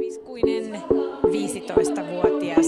Piskuinen 15-vuotias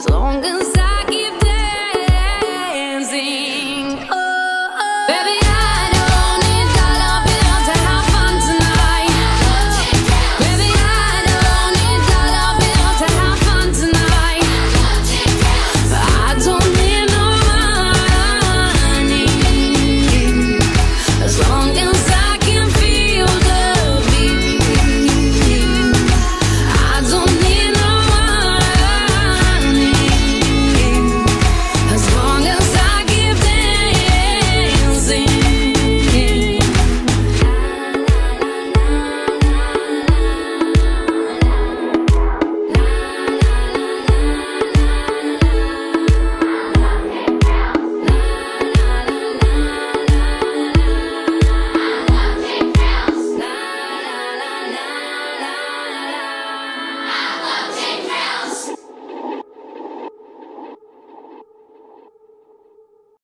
as long as